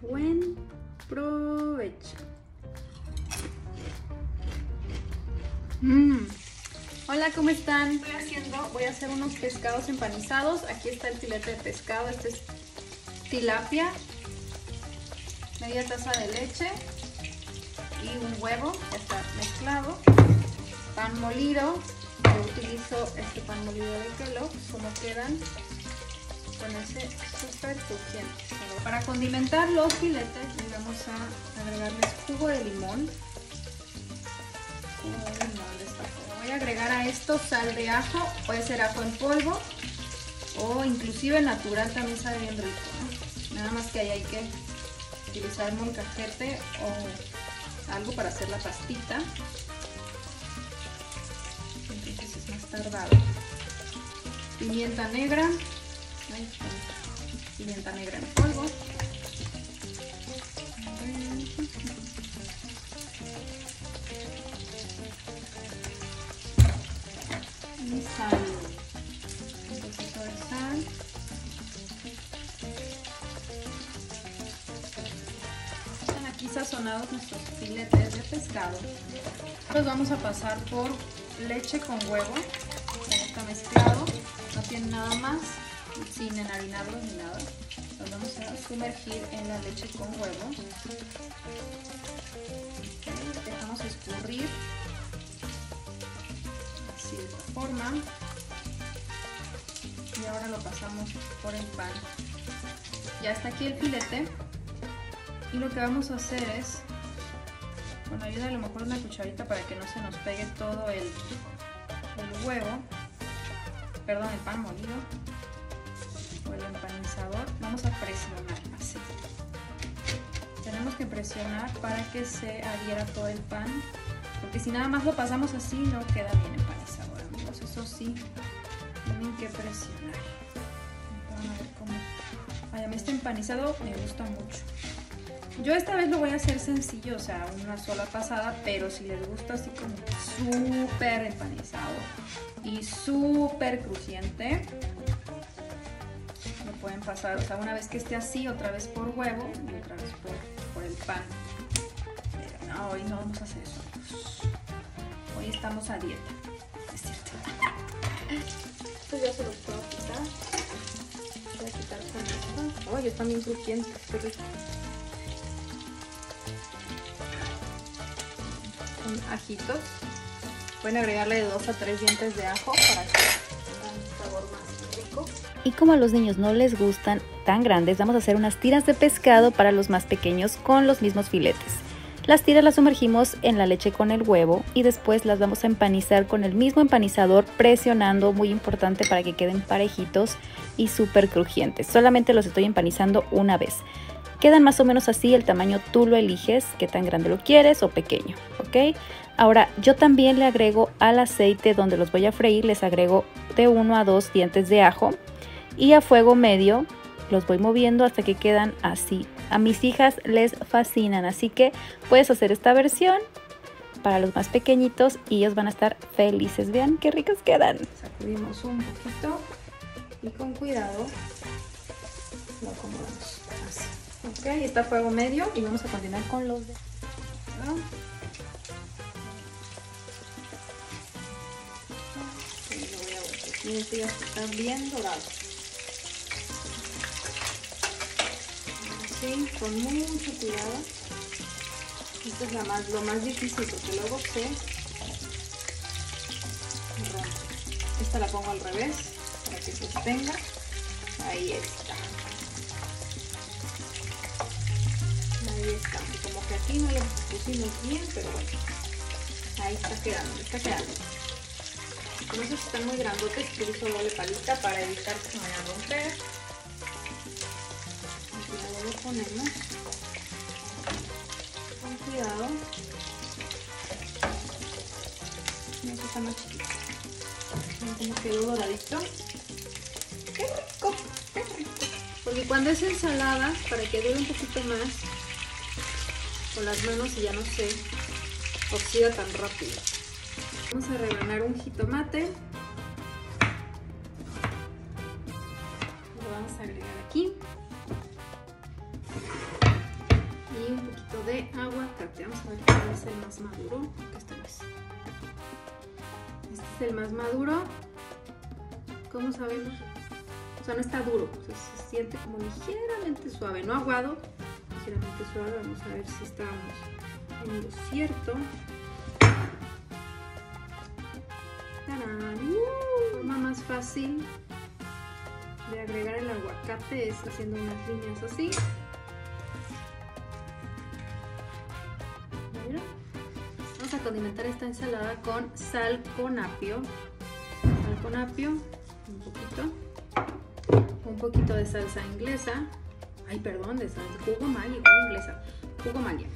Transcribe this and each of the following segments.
Buen provecho. Mm. Hola, ¿cómo están? Estoy haciendo, voy a hacer unos pescados empanizados. Aquí está el filete de pescado, este es tilapia, media taza de leche y un huevo, ya está mezclado, pan molido, yo utilizo este pan molido de Kellogg's, como quedan con ese súper. Para condimentar los filetes vamos a agregarles jugo de limón, de limón. Voy a agregar a esto sal de ajo, puede ser ajo en polvo o inclusive natural también sabe bien rico, nada más que ahí hay que utilizar molcajete o algo para hacer la pastita. Entonces es más tardado. Pimienta negra. Pimienta negra en polvo. Y sal. Un poquito de sal. aquí sazonados nuestros filetes de pescado. Los vamos a pasar por leche con huevo. Está mezclado, no tiene nada más, sin enharinarlos ni nada. Los vamos a sumergir en la leche con huevo. Dejamos escurrir. Así de esta forma. Y ahora lo pasamos por el pan. Ya está aquí el filete. Y lo que vamos a hacer es, con ayuda a lo mejor una cucharita para que no se nos pegue todo el, el huevo, perdón, el pan molido Tenemos que presionar para que se adhiera todo el pan, porque si nada más lo pasamos así no queda bien empanizador, amigos. Eso sí, tienen que presionar. Cómo. Ay, a mí este empanizado me gusta mucho. Yo esta vez lo voy a hacer sencillo, o sea, una sola pasada, pero si les gusta así como súper empanizado y súper crujiente, pueden pasar, o sea, una vez que esté así, otra vez por huevo y otra vez por, por el pan. Pero no, hoy no vamos a hacer eso. Hoy estamos a dieta, es cierto. Esto ya se los puedo quitar. Voy a quitar con esto. Ay, están bien crujientes, qué rico. ajitos. Pueden agregarle de 2 a 3 dientes de ajo para que Y como a los niños no les gustan tan grandes, vamos a hacer unas tiras de pescado para los más pequeños con los mismos filetes. Las tiras las sumergimos en la leche con el huevo y después las vamos a empanizar con el mismo empanizador presionando, muy importante para que queden parejitos y súper crujientes. Solamente los estoy empanizando una vez. Quedan más o menos así, el tamaño tú lo eliges, qué tan grande lo quieres o pequeño, ¿ok? Ahora, yo también le agrego al aceite donde los voy a freír, les agrego de 1 a 2 dientes de ajo y a fuego medio los voy moviendo hasta que quedan así. A mis hijas les fascinan, así que puedes hacer esta versión para los más pequeñitos y ellos van a estar felices. Vean qué ricos quedan. Sacudimos un poquito y con cuidado lo acomodamos así. Ok, está a fuego medio y vamos a continuar con los de... ¿no? Este ya está bien dorado. Con mucho cuidado. Esto es la más, lo más difícil porque luego se rompe. Esta la pongo al revés para que sostenga. Ahí está. Ahí está. Como que aquí no lo pusimos bien, pero bueno. Ahí está quedando, está quedando. Como esos están muy grandotes, utilizo doble palita para evitar que se vayan a romper. Ponemos. Con cuidado. No está más chiquito. Quedó doradito. Porque cuando es ensalada, para que dure un poquito más, con las manos y ya no se oxida tan rápido. Vamos a rebanar un jitomate. Es el más maduro. Este no es. Este es el más maduro. ¿Cómo sabemos? O sea, no está duro, se siente como ligeramente suave, no aguado, ligeramente suave. Vamos a ver si estamos en lo cierto. ¡Tarán! Uh, más fácil de agregar el aguacate es haciendo unas líneas así. Condimentar esta ensalada con sal con apio. Sal con apio, un poquito. Un poquito de salsa inglesa. Ay, perdón, de salsa, jugo Maggi, jugo inglesa. Jugo Maggi.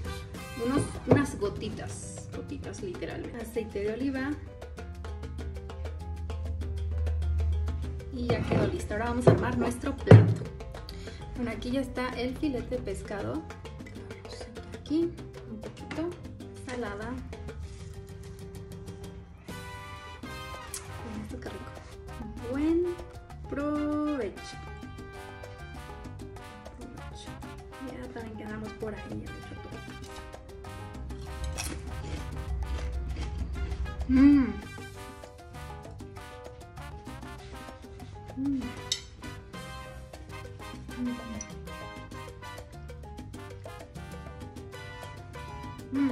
Unos, unas gotitas, gotitas literalmente. Aceite de oliva. Y ya quedó listo. Ahora vamos a armar nuestro plato. Bueno, aquí ya está el filete de pescado. Aquí, un poquito, salada. Mmm. Mm. Mm.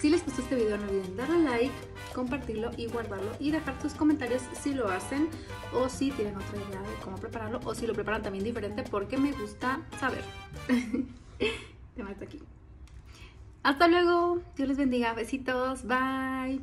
Si les gustó este video no olviden darle like, compartirlo y guardarlo y dejar sus comentarios si lo hacen o si tienen otra idea de cómo prepararlo o si lo preparan también diferente porque me gusta saber. Te mato aquí. Hasta luego. Dios les bendiga. Besitos. Bye.